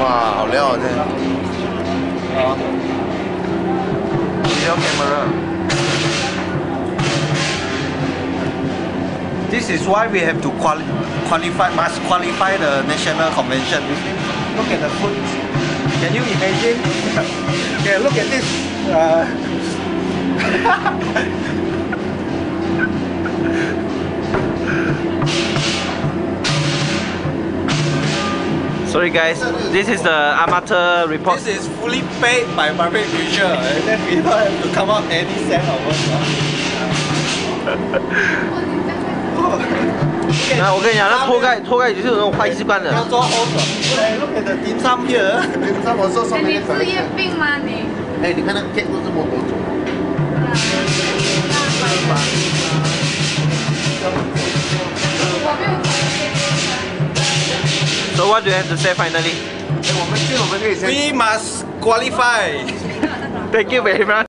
哇，好料啊这。Video camera. This is why we have to quali qualify, must qualify the national convention. You see? Look at the foot. Can you imagine? okay, look at this. Uh, Sorry guys, this is the amateur report. this is fully paid by Marvel Future, and then we don't have to come up any cent of us. 那我跟你讲，那拖盖拖盖就是有那种坏习惯的。要做 host. Hey, look at the dim sum here. 上我说上哎，你面职业病吗你？哎，你看那个天都这么多种。 what do you have to say finally? We must qualify. Thank you very much.